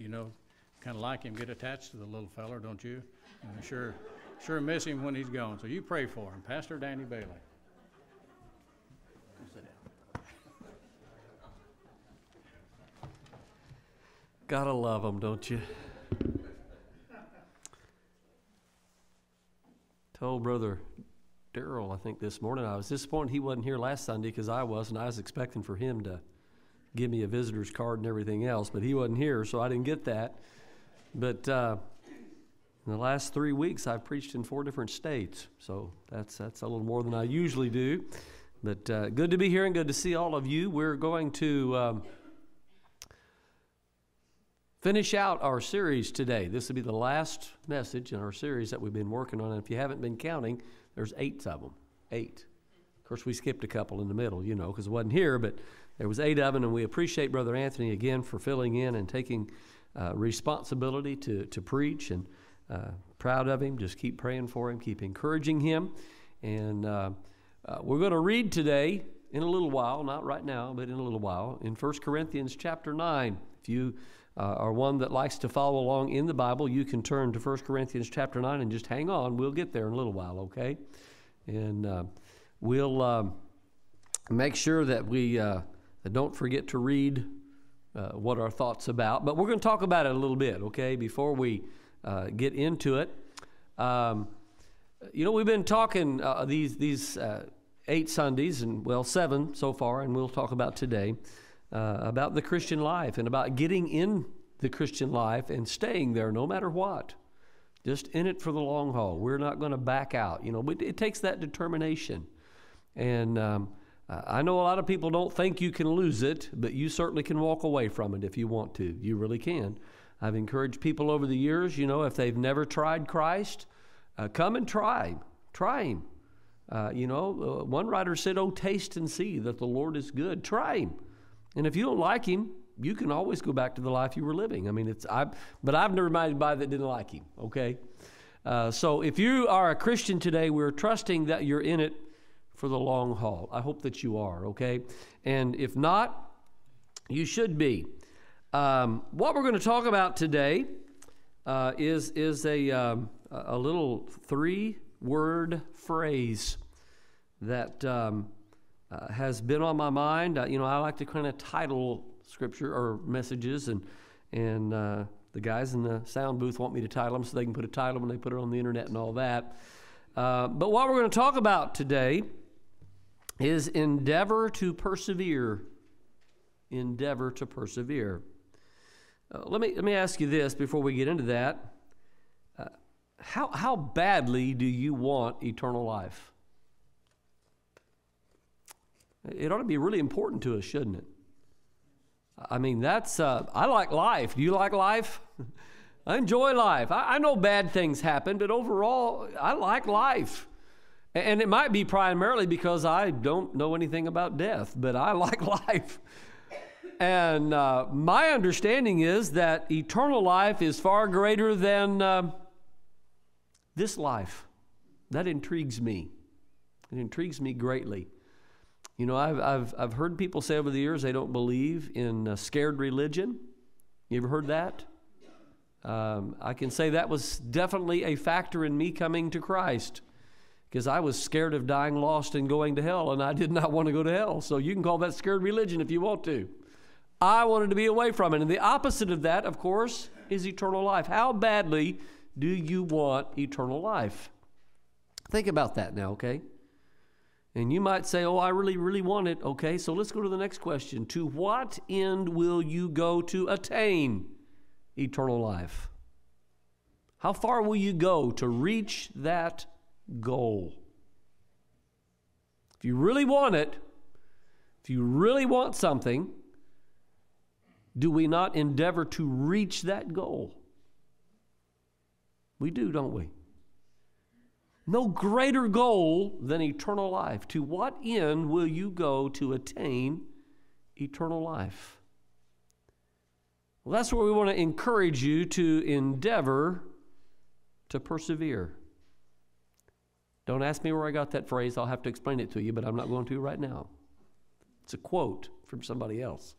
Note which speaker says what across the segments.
Speaker 1: you know, kind of like him, get attached to the little feller, don't you? And sure, sure miss him when he's gone. So you pray for him, Pastor Danny Bailey.
Speaker 2: Gotta love them, don't you? Told brother Daryl, I think this morning, I was disappointed he wasn't here last Sunday because I was, and I was expecting for him to give me a visitor's card and everything else, but he wasn't here, so I didn't get that. But uh, in the last three weeks, I've preached in four different states, so that's that's a little more than I usually do. But uh, good to be here and good to see all of you. We're going to. Um, finish out our series today. This will be the last message in our series that we've been working on. And if you haven't been counting, there's eight of them. Eight. Of course, we skipped a couple in the middle, you know, because it wasn't here, but there was eight of them, and we appreciate Brother Anthony again for filling in and taking uh, responsibility to, to preach, and uh, proud of him. Just keep praying for him, keep encouraging him. And uh, uh we're going to read today in a little while, not right now, but in a little while, in 1 Corinthians chapter 9. If you uh, are one that likes to follow along in the Bible, you can turn to 1 Corinthians chapter 9 and just hang on. We'll get there in a little while, okay? And uh, we'll um, make sure that we uh, don't forget to read uh, what our thoughts about. But we're going to talk about it a little bit, okay, before we uh, get into it. Um, you know, we've been talking uh, these, these eight Sundays, and well, seven so far, and we'll talk about today uh, about the Christian life and about getting in the Christian life and staying there no matter what. Just in it for the long haul. We're not going to back out. You know, it takes that determination. And um, I know a lot of people don't think you can lose it, but you certainly can walk away from it if you want to. You really can. I've encouraged people over the years, you know, if they've never tried Christ, uh, come and try. Him. Try Him. Uh, you know, uh, one writer said, Oh, taste and see that the Lord is good. Try Him. And if you don't like him, you can always go back to the life you were living. I mean, it's I, but I've never met anybody that didn't like him. Okay, uh, so if you are a Christian today, we're trusting that you're in it for the long haul. I hope that you are. Okay, and if not, you should be. Um, what we're going to talk about today uh, is is a um, a little three word phrase that. Um, uh, has been on my mind. Uh, you know, I like to kind of title scripture or messages, and and uh, the guys in the sound booth want me to title them so they can put a title when they put it on the internet and all that. Uh, but what we're going to talk about today is endeavor to persevere. Endeavor to persevere. Uh, let me let me ask you this before we get into that. Uh, how how badly do you want eternal life? It ought to be really important to us, shouldn't it? I mean, that's, uh, I like life. Do you like life? I enjoy life. I, I, know bad things happen, but overall, I like life. And it might be primarily because I don't know anything about death, but I like life. And uh, my understanding is that eternal life is far greater than uh, this life. That intrigues me. It intrigues me greatly. You know, I've, I've, I've heard people say over the years they don't believe in scared religion. You ever heard that? Um, I can say that was definitely a factor in me coming to Christ because I was scared of dying lost and going to hell, and I did not want to go to hell. So you can call that scared religion if you want to. I wanted to be away from it. And the opposite of that, of course, is eternal life. How badly do you want eternal life? Think about that now, okay? And you might say, Oh, I really, really want it. Okay, so let's go to the next question. To what end will you go to attain eternal life? How far will you go to reach that goal? If you really want it, if you really want something, do we not endeavor to reach that goal? We do, don't we? no greater goal than eternal life. To what end will you go to attain eternal life? Well, that's where we want to encourage you to endeavor to persevere. Don't ask me where I got that phrase. I'll have to explain it to you, but I'm not going to right now. It's a quote from somebody else.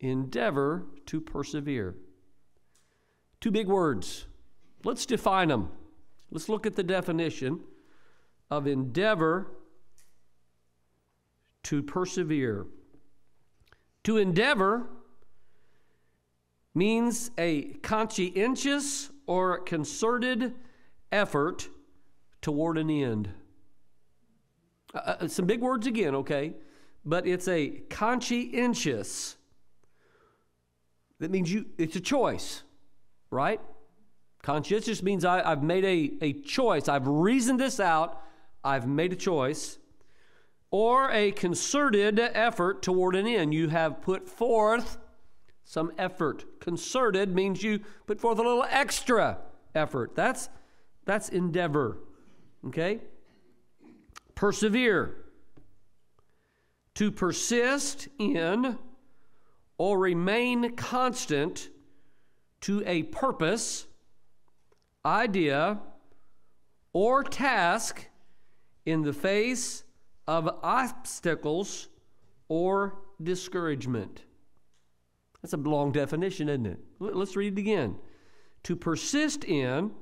Speaker 2: Endeavor to persevere. Two big words. Let's define them. Let's look at the definition of endeavor to persevere. To endeavor means a conscientious or concerted effort toward an end. Uh, uh, some big words again, okay? But it's a conscientious. That means you, it's a choice, right? Conscientious means I, have made a, a choice. I've reasoned this out. I've made a choice. Or a concerted effort toward an end. You have put forth some effort. Concerted means you put forth a little extra effort. That's, that's endeavor. Okay? Persevere. To persist in or remain constant to a purpose, idea, or task in the face of obstacles or discouragement. That's a long definition, isn't it? Let's read it again. To persist in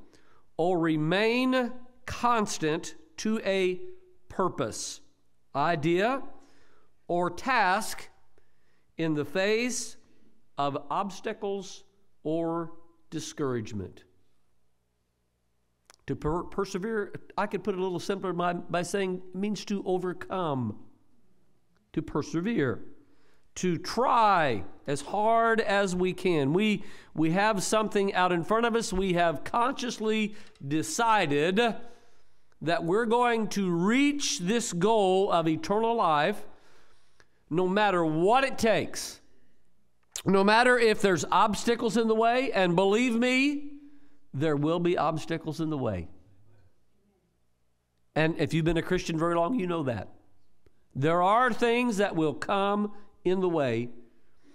Speaker 2: or remain constant to a purpose, idea, or task in the face of obstacles or discouragement. To per- persevere, I could put it a little simpler by, by saying means to overcome, to persevere to try as hard as we can. We, we have something out in front of us. We have consciously decided that we're going to reach this goal of eternal life no matter what it takes. No matter if there's obstacles in the way, and believe me, there will be obstacles in the way. And if you've been a Christian very long, you know that. There are things that will come in the way.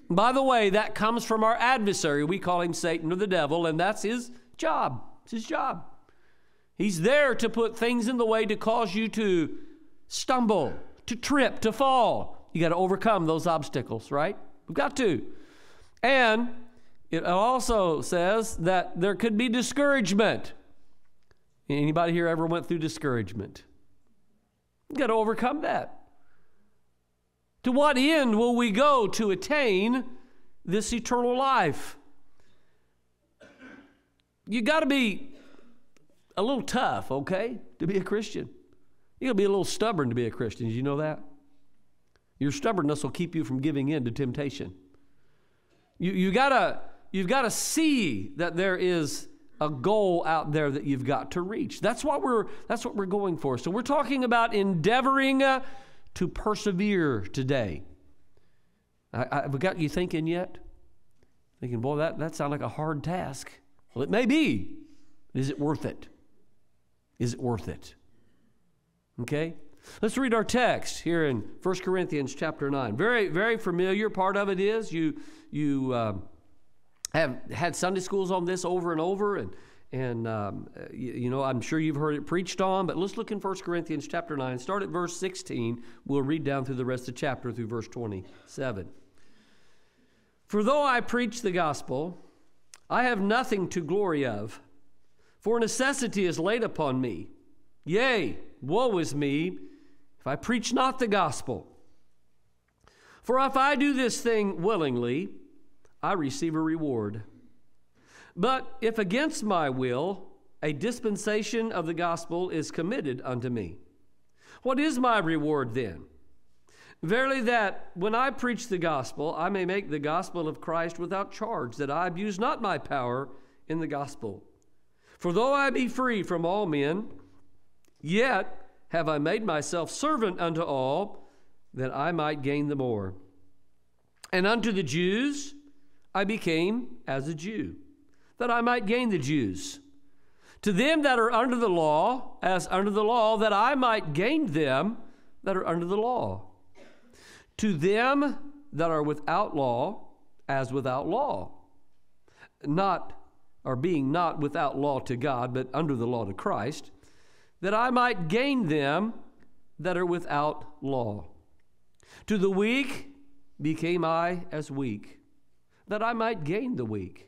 Speaker 2: By the way, that comes from our adversary. We call him Satan or the devil, and that's his job. It's his job. He's there to put things in the way to cause you to stumble, to trip, to fall. You got to overcome those obstacles, right? We've got to. And it also says that there could be discouragement. Anybody here ever went through discouragement? You got to overcome that. To what end will we go to attain this eternal life? You got to be a little tough, okay, to be a Christian. You got to be a little stubborn to be a Christian. Did you know that? Your stubbornness will keep you from giving in to temptation. You, you gotta, you've got to see that there is a goal out there that you've got to reach. That's what we're, that's what we're going for. So we're talking about endeavoring uh, to persevere today. I, have we got you thinking yet? Thinking, boy, that, that sounds like a hard task. Well, it may be. Is it worth it? Is it worth it? Okay? Let's read our text here in 1 Corinthians chapter 9. Very, very familiar. Part of it is you, you uh, have had Sunday schools on this over and over, and and um, you, you, know i'm sure you've heard it preached on but let's look in 1 corinthians chapter 9 start at verse 16 we'll read down through the rest of the chapter through verse 27 for though i preach the gospel i have nothing to glory of for necessity is laid upon me yea woe is me if i preach not the gospel for if i do this thing willingly i receive a reward but if against my will a dispensation of the gospel is committed unto me, what is my reward then? Verily, that when I preach the gospel, I may make the gospel of Christ without charge, that I abuse not my power in the gospel. For though I be free from all men, yet have I made myself servant unto all, that I might gain the more. And unto the Jews I became as a Jew that I might gain the Jews. To them that are under the law, as under the law, that I might gain them that are under the law. To them that are without law, as without law. Not, or being not without law to God, but under the law to Christ, that I might gain them that are without law. To the weak became I as weak, that I might gain the weak.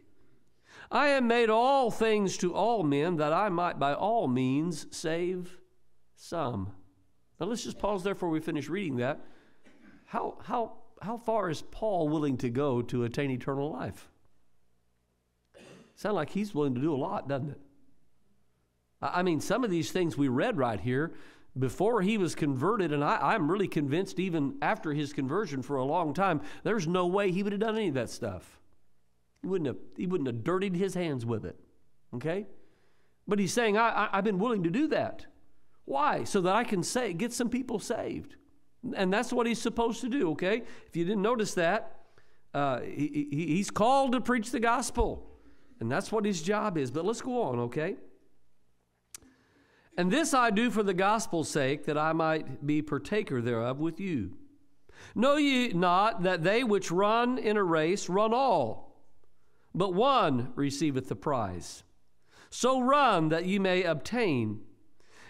Speaker 2: I am made all things to all men that I might by all means save some. Now let's just pause there before we finish reading that. How, how, how far is Paul willing to go to attain eternal life? Sound like he's willing to do a lot, doesn't it? I mean, some of these things we read right here, before he was converted, and I, am really convinced even after his conversion for a long time, there's no way he would have done any of that stuff. He wouldn't have, he wouldn't have dirtied his hands with it. Okay? But he's saying, I, I, have been willing to do that. Why? So that I can say, get some people saved. And that's what he's supposed to do, okay? If you didn't notice that, uh, he, he, he's called to preach the gospel. And that's what his job is. But let's go on, okay? And this I do for the gospel's sake, that I might be partaker thereof with you. Know ye not that they which run in a race run all, but one receiveth the prize? So run that ye may obtain.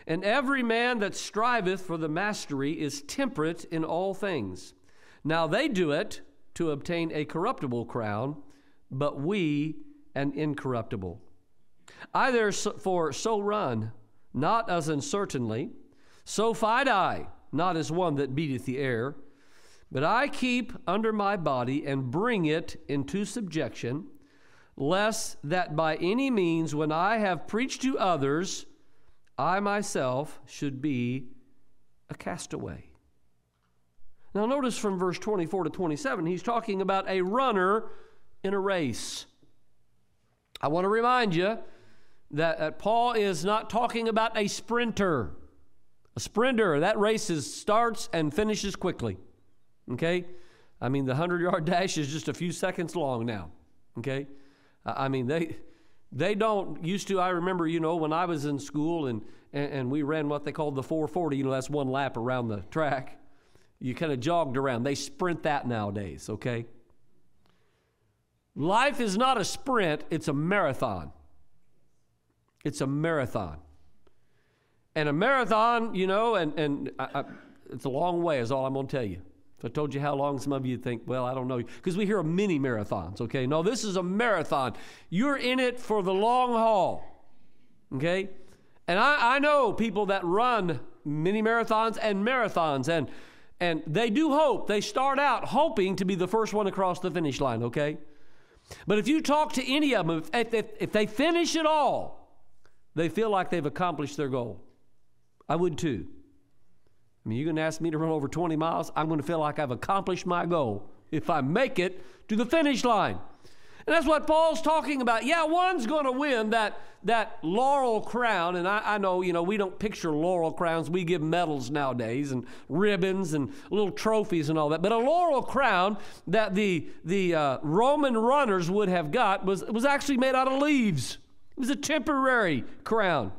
Speaker 2: And every man that striveth for the mastery is temperate in all things. Now they do it to obtain a corruptible crown, but we an incorruptible. I therefore so run, not as uncertainly, so fight I, not as one that beateth the air, but I keep under my body and bring it into subjection, lest that by any means, when I have preached to others, I myself should be a castaway. Now, notice from verse 24 to 27, he's talking about a runner in a race. I want to remind you that, that Paul is not talking about a sprinter. A sprinter, that race is, starts and finishes quickly. Okay? I mean, the 100 yard dash is just a few seconds long now. Okay? I mean, they. They don't used to. I remember, you know, when I was in school and, and, and we ran what they called the 440, you know, that's one lap around the track. You kind of jogged around. They sprint that nowadays, okay? Life is not a sprint, it's a marathon. It's a marathon. And a marathon, you know, and, and I, I, it's a long way, is all I'm going to tell you. If I told you how long, some of you think, well, I don't know. Because we hear of mini marathons, okay? No, this is a marathon. You're in it for the long haul, okay? And I, I know people that run mini marathons and marathons, and, and they do hope. They start out hoping to be the first one across the finish line, okay? But if you talk to any of them, if, if, if they finish it all, they feel like they've accomplished their goal. I would too. I mean, you're going to ask me to run over 20 miles, I'm going to feel like I've accomplished my goal if I make it to the finish line. And that's what Paul's talking about. Yeah, one's going to win that, that laurel crown. And I, I, know, you know, we don't picture laurel crowns. We give medals nowadays and ribbons and little trophies and all that. But a laurel crown that the, the uh, Roman runners would have got was, was actually made out of leaves. It was a temporary crown.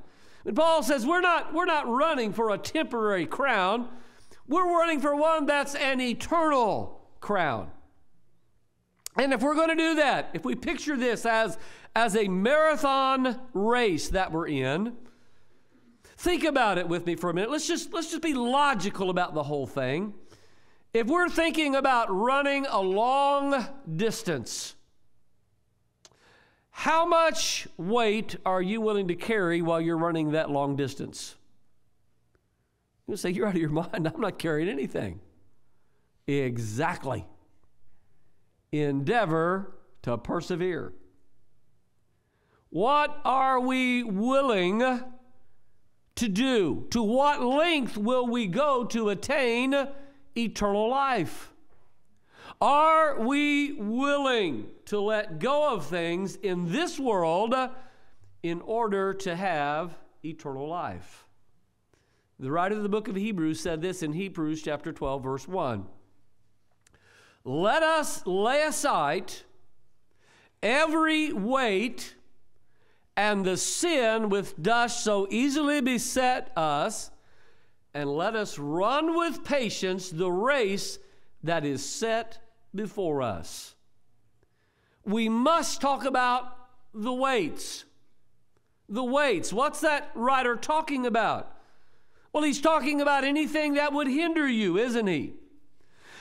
Speaker 2: And Paul says, we're not, we're not running for a temporary crown. We're running for one that's an eternal crown. And if we're going to do that, if we picture this as, as a marathon race that we're in, think about it with me for a minute. Let's just, let's just be logical about the whole thing. If we're thinking about running a long distance, how much weight are you willing to carry while you're running that long distance? You say, You're out of your mind. I'm not carrying anything. Exactly endeavor to persevere. What are we willing to do? To what length will we go to attain eternal life? Are we willing to let go of things in this world in order to have eternal life? The writer of the book of Hebrews said this in Hebrews chapter 12, verse 1. Let us lay aside every weight and the sin which does so easily beset us, and let us run with patience the race that is set before us. We must talk about the weights. The weights. What's that writer talking about? Well, he's talking about anything that would hinder you, isn't he?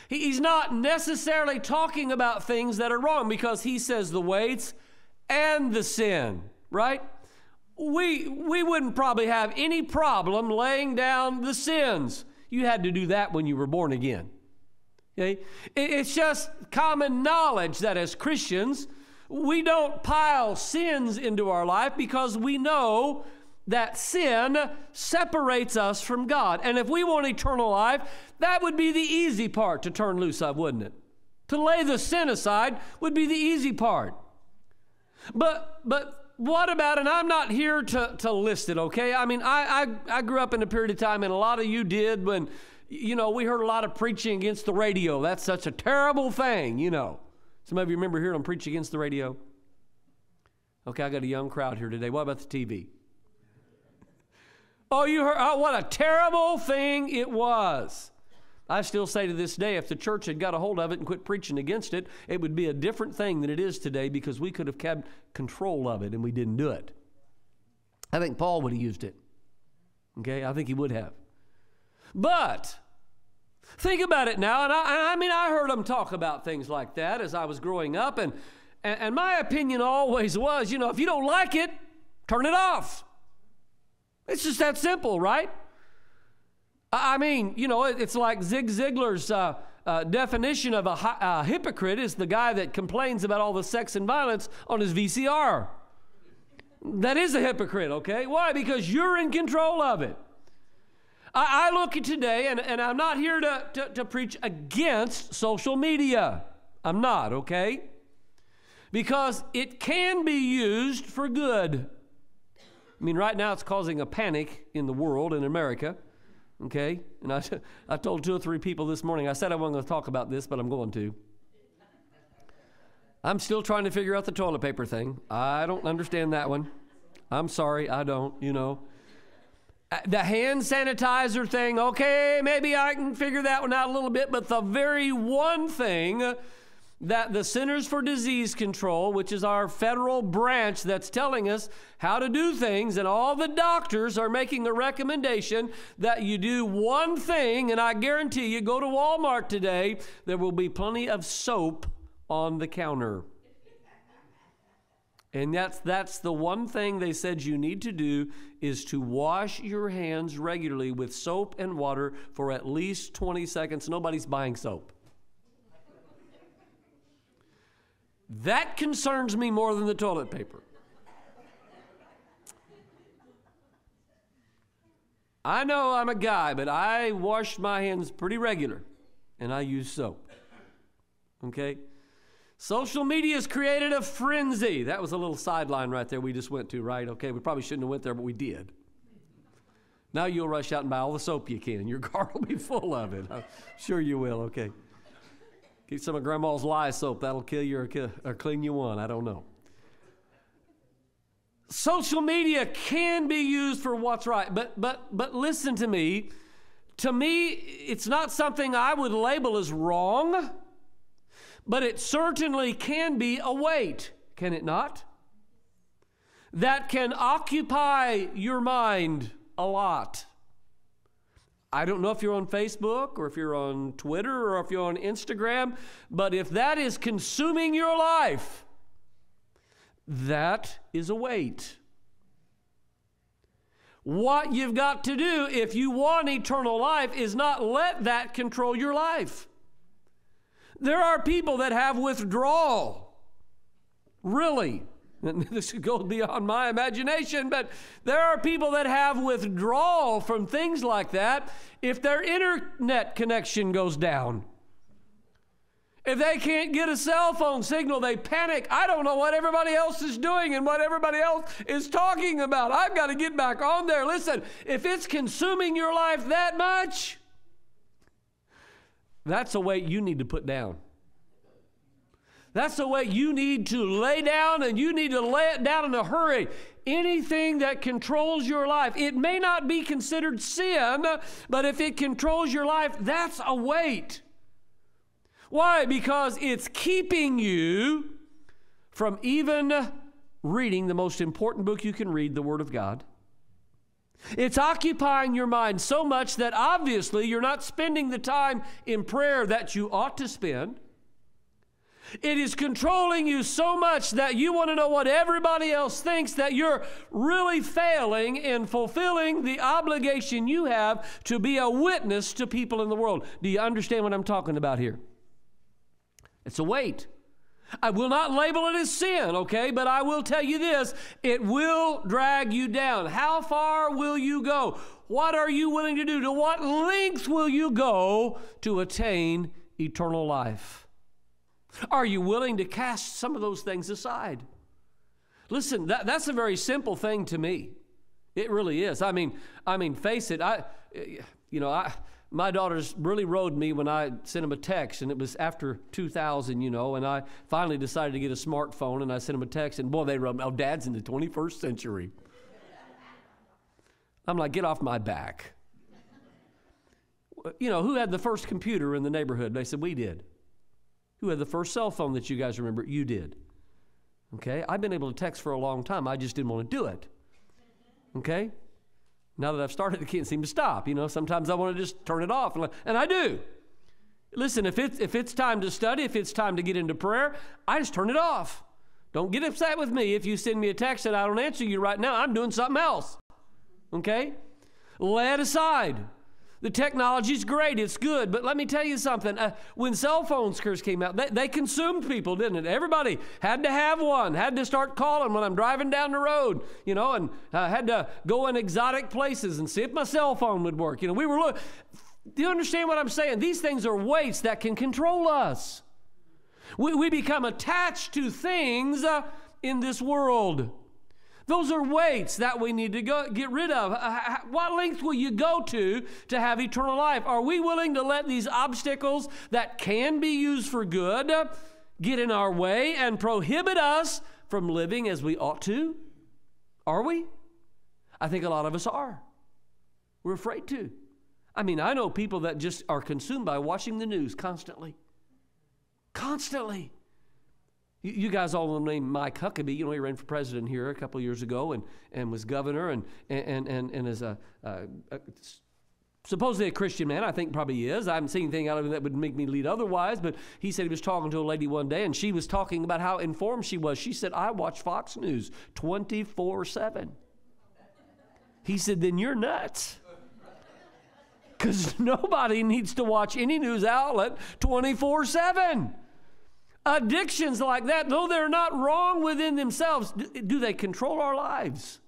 Speaker 2: He's not necessarily talking about things that are wrong because he says the weights and the sin, right? We, we wouldn't probably have any problem laying down the sins. You had to do that when you were born again. Okay? It's just common knowledge that as Christians, we don't pile sins into our life because we know that sin separates us from God. And if we want eternal life, that would be the easy part to turn loose of, wouldn't it? To lay the sin aside would be the easy part. But but what about, and I'm not here to, to list it, okay? I mean, I, I, I grew up in a period of time, and a lot of you did when, you know, we heard a lot of preaching against the radio. That's such a terrible thing, you know. Some of you remember hearing them preach against the radio? Okay, I got a young crowd here today. What about the TV? Oh, you heard, oh, what a terrible thing it was. I still say to this day, if the church had got a hold of it and quit preaching against it, it would be a different thing than it is today because we could have kept control of it and we didn't do it. I think Paul would have used it. Okay, I think he would have. But think about it now, and I, I mean, I heard him talk about things like that as I was growing up, and, and, and my opinion always was, you know, if you don't like it, turn it off. It's just that simple, right? I mean, you know, it's like Zig Ziglar's uh, uh, definition of a, hi- hypocrite is the guy that complains about all the sex and violence on his VCR. That is a hypocrite, okay? Why? Because you're in control of it. I, I look at today, and, and I'm not here to, to, to preach against social media. I'm not, okay? Because it can be used for good. I mean, right now it's causing a panic in the world, in America. Okay? And I, I told two or three people this morning, I said I wasn't going to talk about this, but I'm going to. I'm still trying to figure out the toilet paper thing. I don't understand that one. I'm sorry, I don't, you know. Uh, the hand sanitizer thing, okay, maybe I can figure that one out a little bit, but the very one thing that the Centers for Disease Control, which is our federal branch that's telling us how to do things, and all the doctors are making a recommendation that you do one thing, and I guarantee you, go to Walmart today, there will be plenty of soap on the counter. And that's that's the one thing they said you need to do is to wash your hands regularly with soap and water for at least 20 seconds. Nobody's buying soap. That concerns me more than the toilet paper. I know I'm a guy, but I wash my hands pretty regular and I use soap. Okay? Social media has created a frenzy. That was a little sideline right there we just went to, right? Okay, we probably shouldn't have went there, but we did. Now you'll rush out and buy all the soap you can. And your car will be full of it. I'm sure you will, okay. Get some of Grandma's lye soap. That'll kill you or, kill, or clean you one. I don't know. Social media can be used for what's right, but but but listen to me. To me, it's not something I would label as wrong, but it certainly can be a weight, can it not? That can occupy your mind a lot. I don't know if you're on Facebook or if you're on Twitter or if you're on Instagram, but if that is consuming your life, that is a weight. What you've got to do if you want eternal life is not let that control your life. There are people that have withdrawal. Really. this goes beyond my imagination, but there are people that have withdrawal from things like that if their internet connection goes down. If they can't get a cell phone signal, they panic. I don't know what everybody else is doing and what everybody else is talking about. I've got to get back on there. Listen, if it's consuming your life that much, that's a weight you need to put down. That's the way you need to lay down, and you need to lay it down in a hurry. Anything that controls your life, it may not be considered sin, but if it controls your life, that's a weight. Why? Because it's keeping you from even reading the most important book you can read, the Word of God. It's occupying your mind so much that obviously you're not spending the time in prayer that you ought to spend. It is controlling you so much that you want to know what everybody else thinks, that you're really failing in fulfilling the obligation you have to be a witness to people in the world. Do you understand what I'm talking about here? It's a weight. I will not label it as sin, okay? But I will tell you this it will drag you down. How far will you go? What are you willing to do? To what length will you go to attain eternal life? Are you willing to cast some of those things aside? Listen, that, that's a very simple thing to me. It really is. I mean, I mean, face it. I, you know, I my daughters really rode me when I sent them a text, and it was after 2000, you know, and I finally decided to get a smartphone, and I sent them a text, and boy, they rode me, oh, dad's in the 21st century. I'm like, get off my back. You know, who had the first computer in the neighborhood? They said, we did. Who had the first cell phone that you guys remember? You did. Okay? I've been able to text for a long time. I just didn't want to do it. Okay? Now that I've started, I can't seem to stop. You know, sometimes I want to just turn it off, and, and I do. Listen, if it's, if it's time to study, if it's time to get into prayer, I just turn it off. Don't get upset with me if you send me a text and I don't answer you right now. I'm doing something else. Okay? Lay it aside. The technology's great, it's good, but let me tell you something. Uh, when cell phones first came out, they, they, consumed people, didn't it? Everybody had to have one, had to start calling when I'm driving down the road, you know, and uh, had to go in exotic places and see if my cell phone would work. You know, we were looking. Do you understand what I'm saying? These things are weights that can control us. We, we become attached to things uh, in this world. Those are weights that we need to go, get rid of. Uh, what length will you go to to have eternal life? Are we willing to let these obstacles that can be used for good get in our way and prohibit us from living as we ought to? Are we? I think a lot of us are. We're afraid to. I mean, I know people that just are consumed by watching the news constantly. Constantly. You guys all know the name Mike Huckabee. You know, he ran for president here a couple years ago and, and was governor and, and, and, and is a, a, a supposedly a Christian man. I think probably is. I haven't seen anything out of him that would make me lead otherwise. But he said he was talking to a lady one day, and she was talking about how informed she was. She said, "I watch Fox News 24 7." He said, "Then you're nuts." Because nobody needs to watch any news outlet 24 7. Addictions like that, though they're not wrong within themselves, do they control our lives?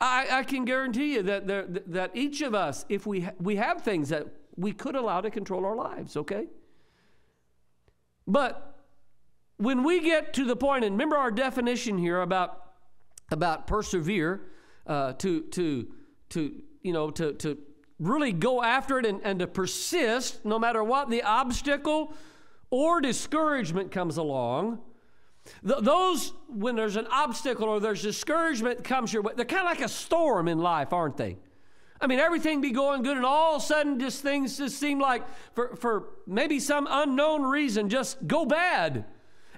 Speaker 2: I, I can guarantee you that, that each of us, if we, ha- we have things that we could allow to control our lives, okay? But when we get to the point, and remember our definition here about, about persevere, uh, to, to, to, you know, to, to really go after it and, and to persist no matter what the obstacle or discouragement comes along, th- those, when there's an obstacle or there's discouragement comes your way, they're kind of like a storm in life, aren't they? I mean, everything be going good, and all of a sudden, just things just seem like, for, for maybe some unknown reason, just go bad.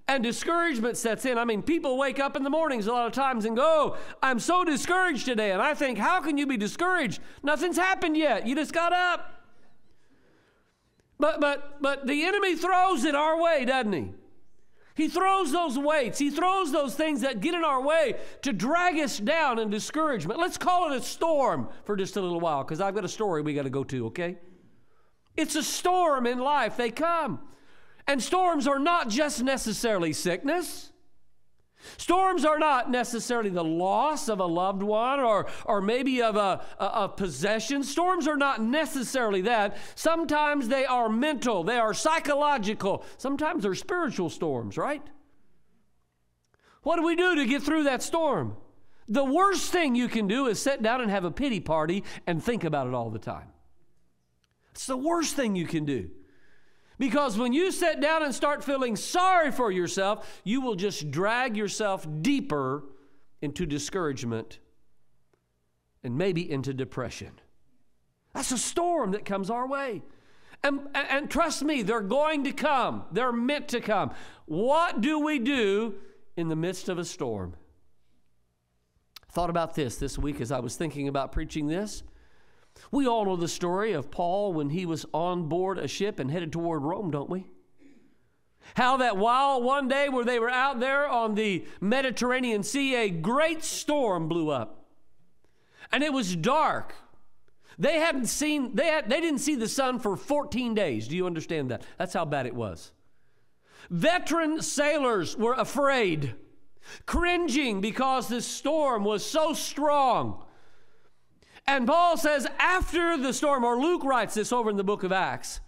Speaker 2: And discouragement sets in. I mean, people wake up in the mornings a lot of times and go, I'm so discouraged today. And I think, how can you be discouraged? Nothing's happened yet. You just got up. But, but, but the enemy throws it our way, doesn't he? He throws those weights. He throws those things that get in our way to drag us down in discouragement. Let's call it a storm for just a little while because I've got a story we got to go to, okay? It's a storm in life. They come. And storms are not just necessarily sickness. Storms are not necessarily the loss of a loved one or, or maybe of a, a, a, possession. Storms are not necessarily that. Sometimes they are mental, they are psychological, sometimes they're spiritual storms, right? What do we do to get through that storm? The worst thing you can do is sit down and have a pity party and think about it all the time. It's the worst thing you can do. Because when you sit down and start feeling sorry for yourself, you will just drag yourself deeper into discouragement and maybe into depression. That's a storm that comes our way. And, and, trust me, they're going to come. They're meant to come. What do we do in the midst of a storm? thought about this this week as I was thinking about preaching this. We all know the story of Paul when he was on board a ship and headed toward Rome, don't we? How that while one day where they were out there on the Mediterranean Sea, a great storm blew up. And it was dark. They hadn't seen, they, had, they didn't see the sun for 14 days. Do you understand that? That's how bad it was. Veteran sailors were afraid, cringing because this storm was so strong. And Paul says, after the storm, or Luke writes this over in the book of Acts,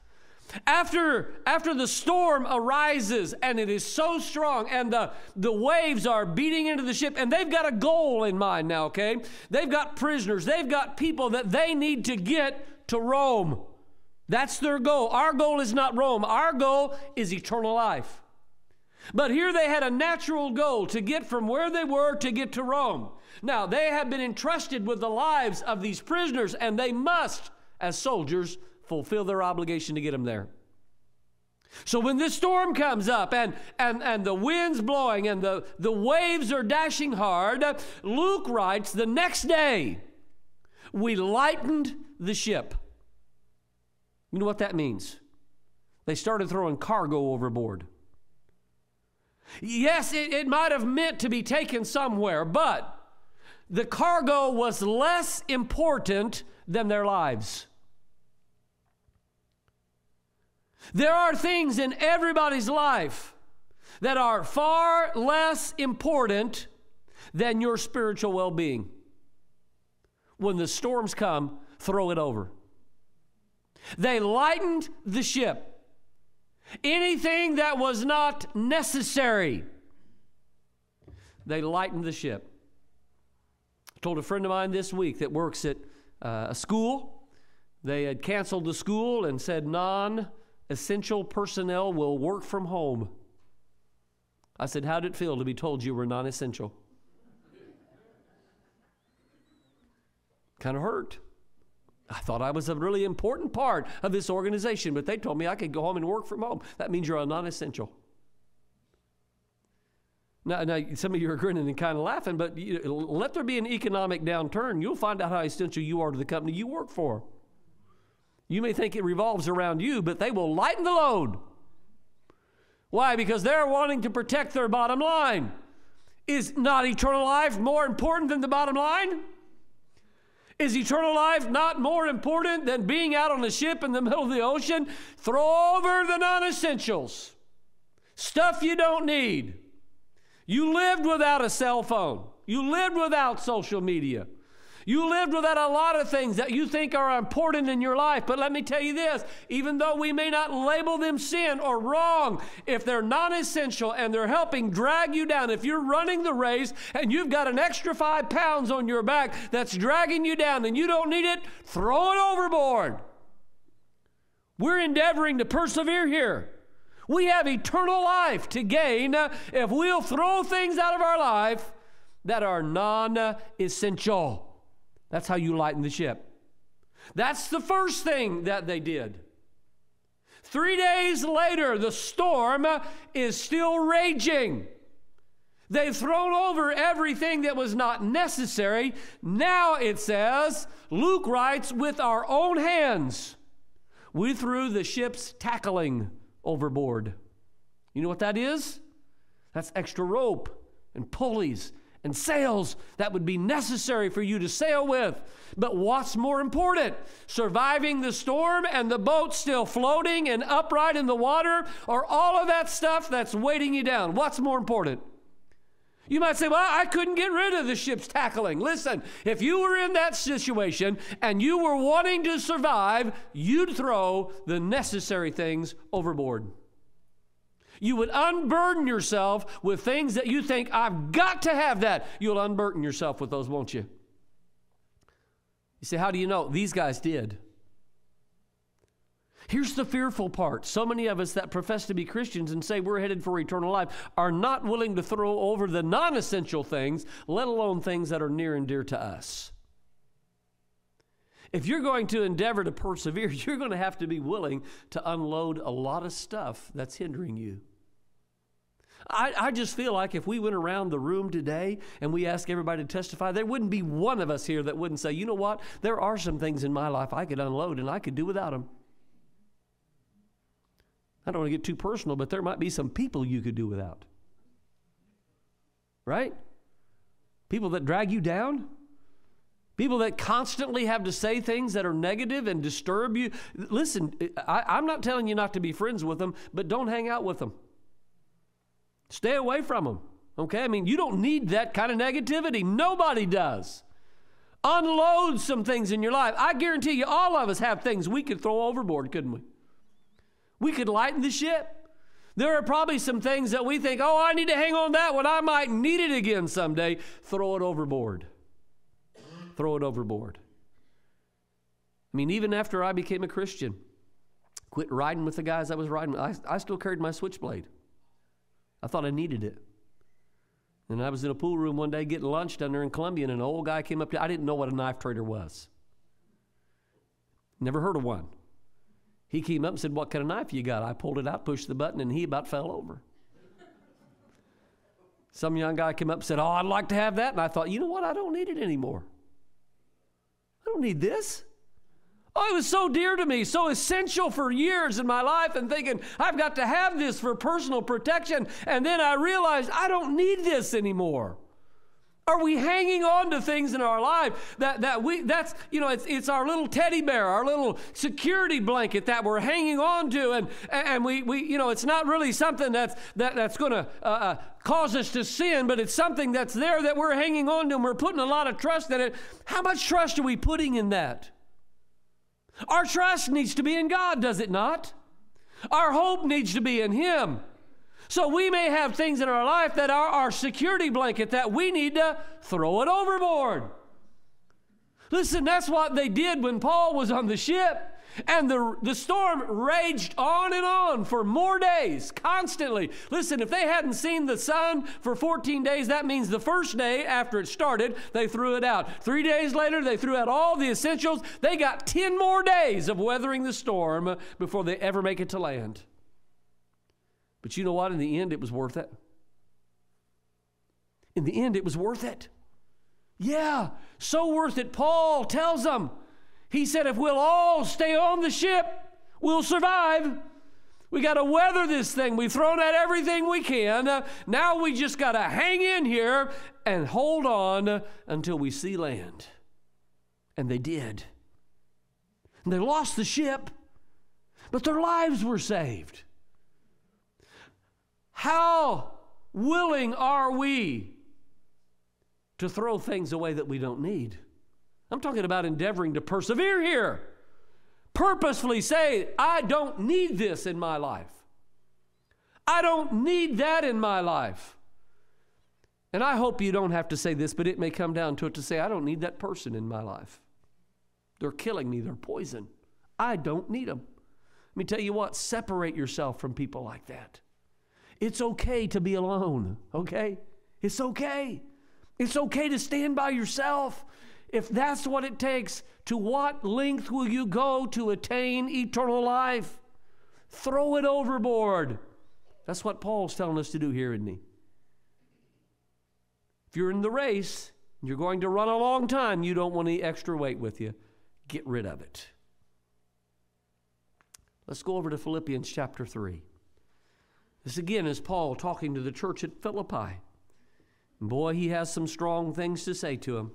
Speaker 2: after, after the storm arises and it is so strong and the, the waves are beating into the ship, and they've got a goal in mind now, okay? They've got prisoners, they've got people that they need to get to Rome. That's their goal. Our goal is not Rome, our goal is eternal life. But here they had a natural goal to get from where they were to get to Rome. Now, they have been entrusted with the lives of these prisoners, and they must, as soldiers, fulfill their obligation to get them there. So when this storm comes up and, and, and the wind's blowing and the, the waves are dashing hard, Luke writes the next day, we lightened the ship. You know what that means? They started throwing cargo overboard. Yes, it, it might have meant to be taken somewhere, but the cargo was less important than their lives. There are things in everybody's life that are far less important than your spiritual well being. When the storms come, throw it over. They lightened the ship. Anything that was not necessary, they lightened the ship. I told a friend of mine this week that works at uh, a school. They had canceled the school and said non essential personnel will work from home. I said, How did it feel to be told you were non essential? kind of hurt. I thought I was a really important part of this organization, but they told me I could go home and work from home. That means you're a non essential. Now, now, some of you are grinning and kind of laughing, but you, let there be an economic downturn. You'll find out how essential you are to the company you work for. You may think it revolves around you, but they will lighten the load. Why? Because they're wanting to protect their bottom line. Is not eternal life more important than the bottom line? Is eternal life not more important than being out on a ship in the middle of the ocean? Throw over the non essentials, stuff you don't need. You lived without a cell phone, you lived without social media. You lived without a lot of things that you think are important in your life. But let me tell you this even though we may not label them sin or wrong, if they're non essential and they're helping drag you down, if you're running the race and you've got an extra five pounds on your back that's dragging you down and you don't need it, throw it overboard. We're endeavoring to persevere here. We have eternal life to gain uh, if we'll throw things out of our life that are non essential. That's how you lighten the ship. That's the first thing that they did. Three days later, the storm uh, is still raging. They've thrown over everything that was not necessary. Now it says, Luke writes, with our own hands, we threw the ship's tackling overboard. You know what that is? That's extra rope and pulleys and sails that would be necessary for you to sail with. But what's more important? Surviving the storm and the boat still floating and upright in the water, or all of that stuff that's weighting you down? What's more important? You might say, Well, I couldn't get rid of the ship's tackling. Listen, if you were in that situation and you were wanting to survive, you'd throw the necessary things overboard. You would unburden yourself with things that you think, I've got to have that. You'll unburden yourself with those, won't you? You say, How do you know? These guys did. Here's the fearful part. So many of us that profess to be Christians and say we're headed for eternal life are not willing to throw over the non essential things, let alone things that are near and dear to us. If you're going to endeavor to persevere, you're going to have to be willing to unload a lot of stuff that's hindering you. I, I just feel like if we went around the room today and we asked everybody to testify, there wouldn't be one of us here that wouldn't say, you know what, there are some things in my life I could unload and I could do without them. I don't want to get too personal, but there might be some people you could do without. Right? People that drag you down. People that constantly have to say things that are negative and disturb you. Listen, I, I'm not telling you not to be friends with them, but don't hang out with them. Stay away from them. Okay? I mean, you don't need that kind of negativity. Nobody does. Unload some things in your life. I guarantee you, all of us have things we could throw overboard, couldn't we? We could lighten the ship. There are probably some things that we think, oh, I need to hang on that one. I might need it again someday. Throw it overboard. Throw it overboard. I mean, even after I became a Christian, quit riding with the guys I was riding with, I, I still carried my switchblade. I thought I needed it. And I was in a pool room one day getting lunch down there in Columbia, and an old guy came up to me. I didn't know what a knife trader was. Never heard of one. He came up and said, What kind of knife you got? I pulled it out, pushed the button, and he about fell over. Some young guy came up and said, Oh, I'd like to have that. And I thought, you know what? I don't need it anymore. I don't need this. Oh, it was so dear to me, so essential for years in my life, and thinking, I've got to have this for personal protection. And then I realized I don't need this anymore. Are we hanging on to things in our life that, that we, that's, you know, it's, it's our little teddy bear, our little security blanket that we're hanging on to. And, and we, we, you know, it's not really something that's, that, that's going to uh, uh, cause us to sin, but it's something that's there that we're hanging on to and we're putting a lot of trust in it. How much trust are we putting in that? Our trust needs to be in God, does it not? Our hope needs to be in Him. So we may have things in our life that are our security blanket that we need to throw it overboard. Listen, that's what they did when Paul was on the ship. And the, the storm raged on and on for more days, constantly. Listen, if they hadn't seen the sun for 14 days, that means the first day after it started, they threw it out. Three days later, they threw out all the essentials. They got 10 more days of weathering the storm before they ever make it to land. But you know what? In the end, it was worth it. In the end, it was worth it. Yeah, so worth it. Paul tells them, he said, if we'll all stay on the ship, we'll survive. We got to weather this thing. We've thrown out everything we can. Uh, now we just got to hang in here and hold on until we see land. And they did. And they lost the ship, but their lives were saved. How willing are we to throw things away that we don't need? I'm talking about endeavoring to persevere here. Purposefully say, I don't need this in my life. I don't need that in my life. And I hope you don't have to say this, but it may come down to it to say, I don't need that person in my life. They're killing me, they're poison. I don't need them. Let me tell you what, separate yourself from people like that. It's okay to be alone, okay? It's okay. It's okay to stand by yourself if that's what it takes, to what length will you go to attain eternal life? Throw it overboard. That's what Paul's telling us to do here, isn't he? If you're in the race, you're going to run a long time, you don't want any extra weight with you. Get rid of it. Let's go over to Philippians chapter 3. This again is Paul talking to the church at Philippi. Boy, he has some strong things to say to him.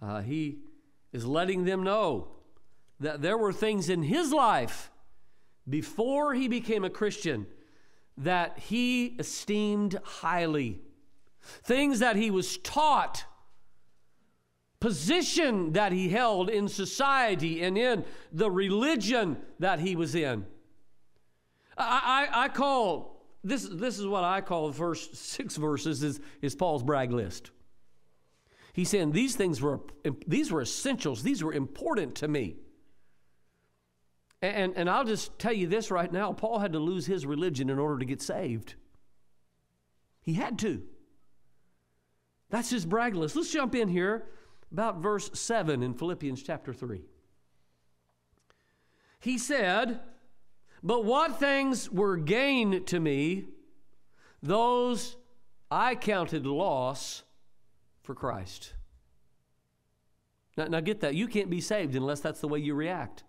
Speaker 2: Uh, he is letting them know that there were things in his life before he became a Christian that he esteemed highly, things that he was taught, position that he held in society and in the religion that he was in. I, I, I call this, this is what I call the first six verses is, is Paul's brag list. He's saying these things were these were essentials. These were important to me. And, and I'll just tell you this right now Paul had to lose his religion in order to get saved. He had to. That's his brag list. Let's jump in here about verse 7 in Philippians chapter 3. He said, But what things were gain to me, those I counted loss for Christ. Now, now, get that. You can't be saved unless that's the way you react.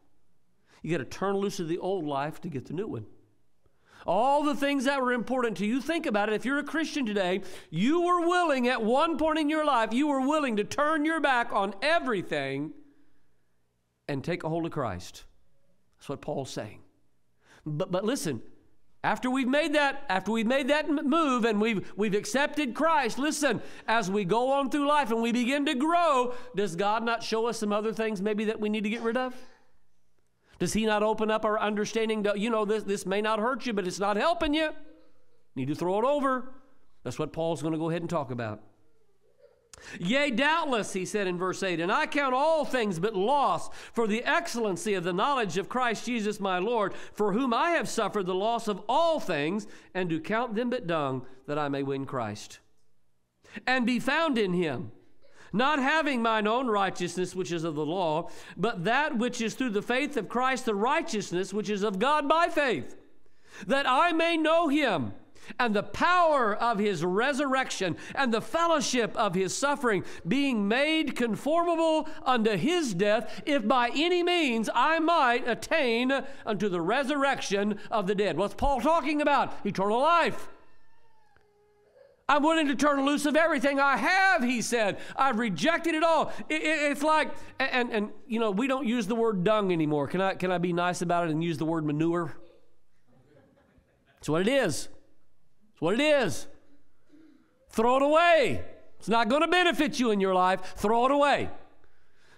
Speaker 2: You got to turn loose of the old life to get the new one. All the things that were important to you, think about it. If you're a Christian today, you were willing at one point in your life, you were willing to turn your back on everything and take a hold of Christ. That's what Paul's saying. But, but listen, after we've made that, after we've made that move and we've we've accepted Christ, listen, as we go on through life and we begin to grow, does God not show us some other things maybe that we need to get rid of? Does He not open up our understanding to, you know, this, this may not hurt you, but it's not helping you? Need to throw it over. That's what Paul's going to go ahead and talk about. Yea, doubtless, he said in verse 8, and I count all things but loss for the excellency of the knowledge of Christ Jesus my Lord, for whom I have suffered the loss of all things, and do count them but dung, that I may win Christ. And be found in him not having mine own righteousness, which is of the law, but that which is through the faith of Christ, the righteousness which is of God by faith, that I may know him and the power of his resurrection and the fellowship of his suffering, being made conformable unto his death, if by any means I might attain unto the resurrection of the dead. What's Paul talking about? Eternal life. I'm willing to turn loose of everything I have, he said. I've rejected it all. It, it, it's like, and, and, you know, we don't use the word dung anymore. Can I, can I be nice about it and use the word manure? It's what it is. It's what it is. Throw it away. It's not going to benefit you in your life. Throw it away.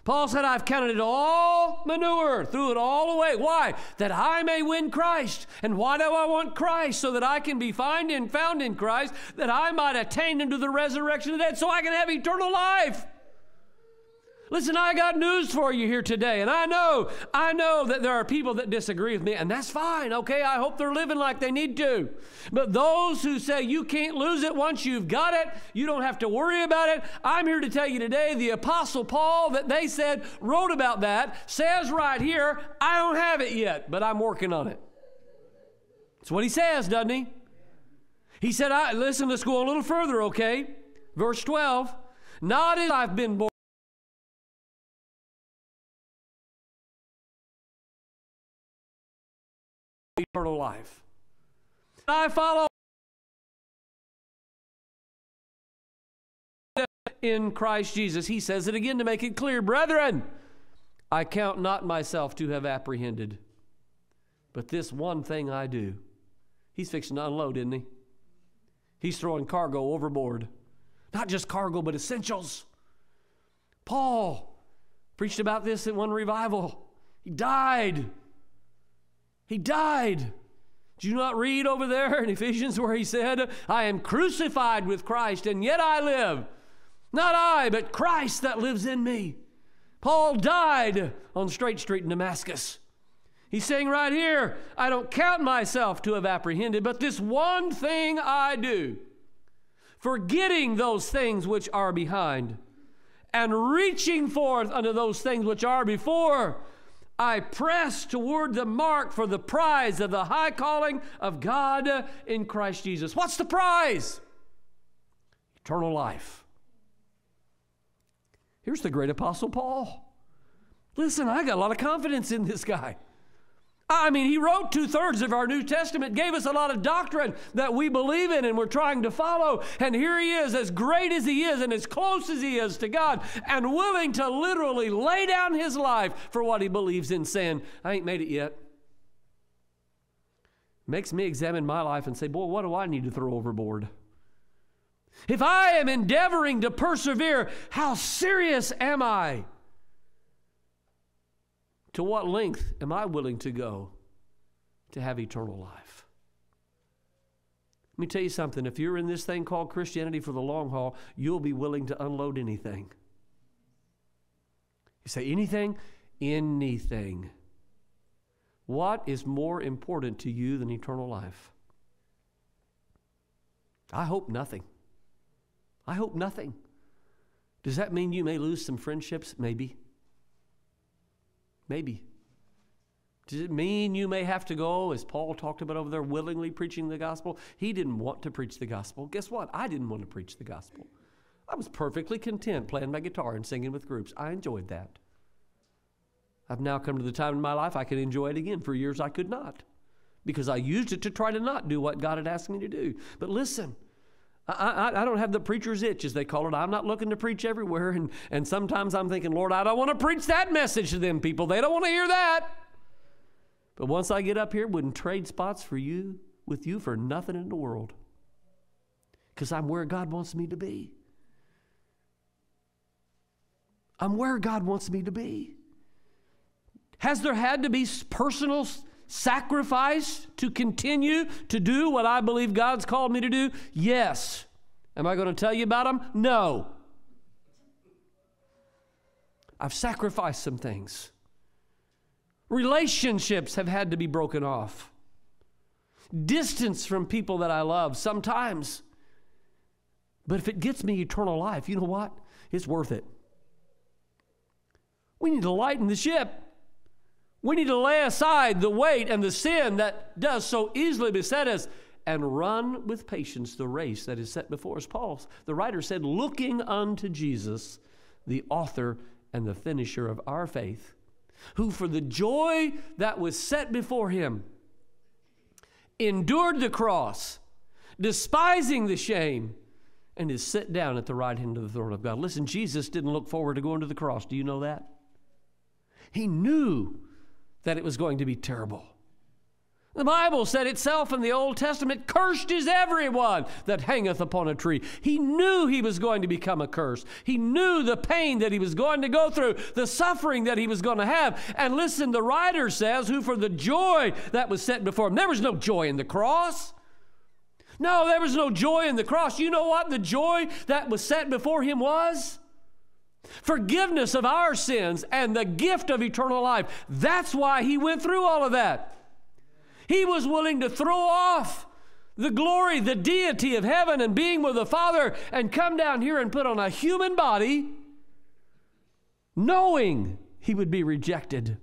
Speaker 2: Paul said, I've counted it all manure, threw it all away. Why? That I may win Christ. And why do I want Christ? So that I can be found and found in Christ, that I might attain unto the resurrection of the dead, so I can have eternal life. Listen, I got news for you here today. And I know, I know that there are people that disagree with me, and that's fine, okay? I hope they're living like they need to. But those who say you can't lose it once you've got it, you don't have to worry about it, I'm here to tell you today the Apostle Paul that they said wrote about that says right here, I don't have it yet, but I'm working on it. That's what he says, doesn't he? He said, I, listen, let's go a little further, okay? Verse 12. Not as I've been born. Life. I follow in Christ Jesus. He says it again to make it clear. Brethren, I count not myself to have apprehended, but this one thing I do. He's fixing to unload, isn't he? He's throwing cargo overboard. Not just cargo, but essentials. Paul preached about this at one revival. He died he died. Did you not read over there in Ephesians where he said, I am crucified with Christ, and yet I live? Not I, but Christ that lives in me. Paul died on Straight Street in Damascus. He's saying right here, I don't count myself to have apprehended, but this one thing I do, forgetting those things which are behind, and reaching forth unto those things which are before. I press toward the mark for the prize of the high calling of God in Christ Jesus. What's the prize? Eternal life. Here's the great apostle Paul. Listen, I got a lot of confidence in this guy. I mean, he wrote two thirds of our New Testament, gave us a lot of doctrine that we believe in and we're trying to follow. And here he is, as great as he is and as close as he is to God, and willing to literally lay down his life for what he believes in, saying, I ain't made it yet. Makes me examine my life and say, Boy, what do I need to throw overboard? If I am endeavoring to persevere, how serious am I? To what length am I willing to go to have eternal life? Let me tell you something. If you're in this thing called Christianity for the long haul, you'll be willing to unload anything. You say, anything? Anything. What is more important to you than eternal life? I hope nothing. I hope nothing. Does that mean you may lose some friendships? Maybe. Maybe. Does it mean you may have to go, as Paul talked about over there, willingly preaching the gospel? He didn't want to preach the gospel. Guess what? I didn't want to preach the gospel. I was perfectly content playing my guitar and singing with groups. I enjoyed that. I've now come to the time in my life I can enjoy it again. For years I could not because I used it to try to not do what God had asked me to do. But listen, I, I, I, don't have the preacher's itch, as they call it. I'm not looking to preach everywhere. And, and sometimes I'm thinking, Lord, I don't want to preach that message to them people. They don't want to hear that. But once I get up here, wouldn't trade spots for you with you for nothing in the world. Because I'm where God wants me to be. I'm where God wants me to be. Has there had to be personal sacrifice to continue to do what I believe God's called me to do? Yes. Am I going to tell you about them? No. I've sacrificed some things. Relationships have had to be broken off. Distance from people that I love sometimes. But if it gets me eternal life, you know what? It's worth it. We need to lighten the ship. We need to lay aside the weight and the sin that does so easily beset us and run with patience the race that is set before us. Paul, the writer said, looking unto Jesus, the author and the finisher of our faith, who for the joy that was set before him endured the cross, despising the shame, and is set down at the right hand of the throne of God. Listen, Jesus didn't look forward to going to the cross. Do you know that? He knew that it was going to be terrible. The Bible said itself in the Old Testament, cursed is everyone that hangeth upon a tree. He knew he was going to become a curse. He knew the pain that he was going to go through, the suffering that he was going to have. And listen, the writer says, who for the joy that was set before him, there was no joy in the cross. No, there was no joy in the cross. You know what the joy that was set before him was? Forgiveness of our sins, and the gift of eternal life. That's why he went through all of that. He was willing to throw off the glory, the deity of heaven and being with the Father and come down here and put on a human body, knowing he would be rejected.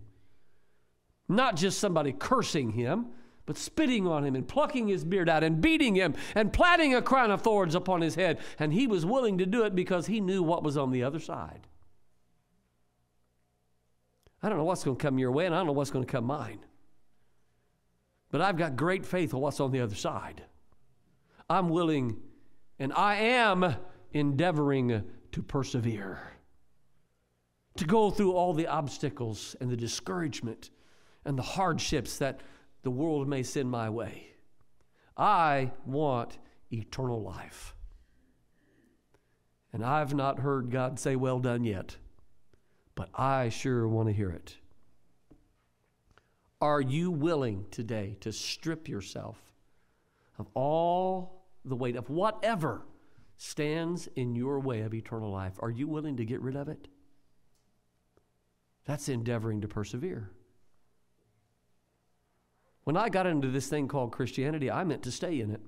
Speaker 2: Not just somebody cursing him, but spitting on him and plucking his beard out and beating him and platting a crown of thorns upon his head. And he was willing to do it because he knew what was on the other side. I don't know what's going to come your way, and I don't know what's going to come mine. But I've got great faith on what's on the other side. I'm willing, and I am endeavoring to persevere, to go through all the obstacles and the discouragement and the hardships that the world may send my way. I want eternal life. And I've not heard God say, Well done yet, but I sure want to hear it. Are you willing today to strip yourself of all the weight of whatever stands in your way of eternal life? Are you willing to get rid of it? That's endeavoring to persevere. When I got into this thing called Christianity, I meant to stay in it.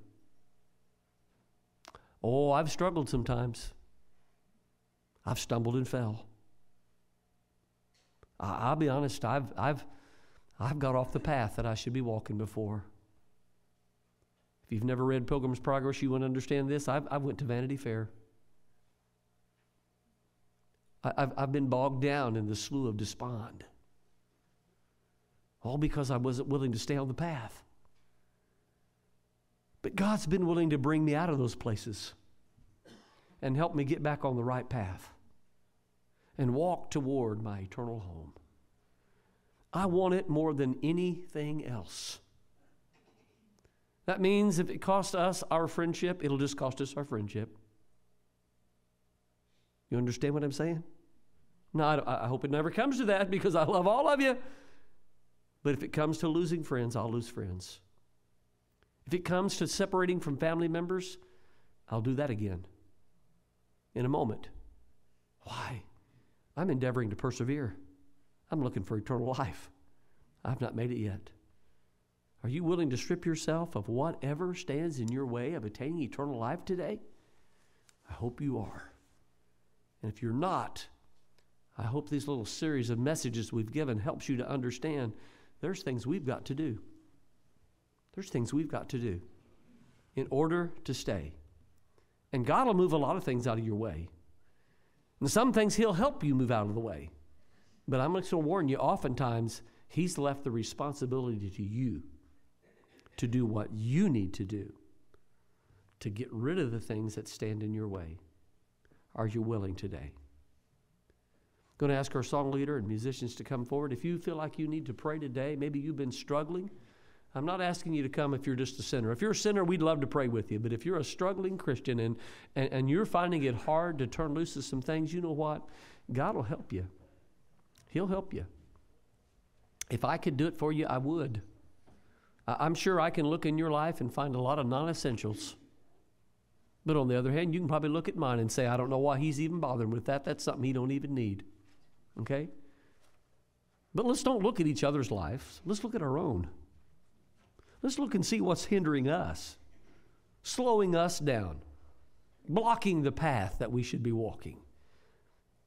Speaker 2: Oh, I've struggled sometimes. I've stumbled and fell. I, will be honest, I've, I've, I've got off the path that I should be walking before. If you've never read Pilgrim's Progress, you wouldn't understand this. I've, I went to Vanity Fair. I, I've, I've been bogged down in the slough of despond. All because I wasn't willing to stay on the path. But God's been willing to bring me out of those places and help me get back on the right path and walk toward my eternal home. I want it more than anything else. That means if it costs us our friendship, it'll just cost us our friendship. You understand what I'm saying? No, I, I hope it never comes to that because I love all of you. But if it comes to losing friends, I'll lose friends. If it comes to separating from family members, I'll do that again in a moment. Why? I'm endeavoring to persevere. I'm looking for eternal life. I've not made it yet. Are you willing to strip yourself of whatever stands in your way of attaining eternal life today? I hope you are. And if you're not, I hope these little series of messages we've given helps you to understand there's things we've got to do. There's things we've got to do in order to stay. And God will move a lot of things out of your way. And some things He'll help you move out of the way. But I'm going to warn you, oftentimes, He's left the responsibility to you to do what you need to do to get rid of the things that stand in your way. Are you willing today? Going to ask our song leader and musicians to come forward. If you feel like you need to pray today, maybe you've been struggling. I'm not asking you to come if you're just a sinner. If you're a sinner, we'd love to pray with you. But if you're a struggling Christian and, and, and you're finding it hard to turn loose of some things, you know what? God will help you. He'll help you. If I could do it for you, I would. I'm sure I can look in your life and find a lot of non essentials. But on the other hand, you can probably look at mine and say, I don't know why he's even bothering with that. That's something he don't even need. Okay? But let's don't look at each other's lives. Let's look at our own. Let's look and see what's hindering us, slowing us down, blocking the path that we should be walking.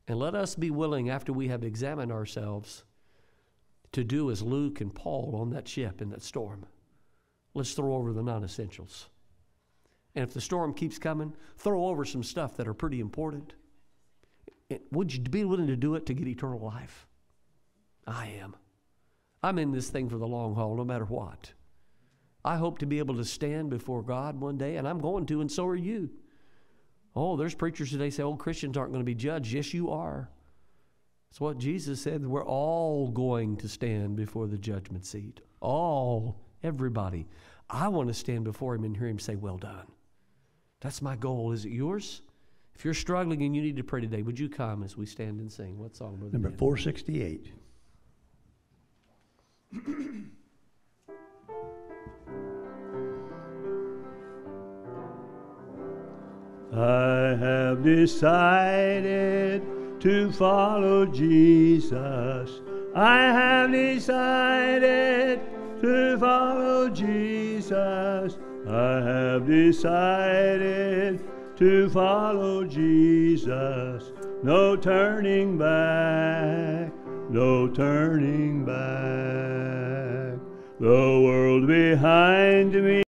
Speaker 2: And let us be willing, after we have examined ourselves, to do as Luke and Paul on that ship in that storm. Let's throw over the non essentials. And if the storm keeps coming, throw over some stuff that are pretty important. Would you be willing to do it to get eternal life? I am. I'm in this thing for the long haul, no matter what. I hope to be able to stand before God one day, and I'm going to, and so are you. Oh, there's preachers today say, oh, Christians aren't going to be judged. Yes, you are. That's what Jesus said. We're all going to stand before the judgment seat. All, everybody. I want to stand before Him and hear Him say, Well done. That's my goal. Is it yours? If you're struggling and you need to pray today, would you come as we stand and sing? What song, Brother
Speaker 3: Number
Speaker 2: Dan?
Speaker 3: 468. I have decided to follow Jesus. I have decided to follow Jesus. I have decided to follow Jesus. No turning back, no turning back. The world behind me.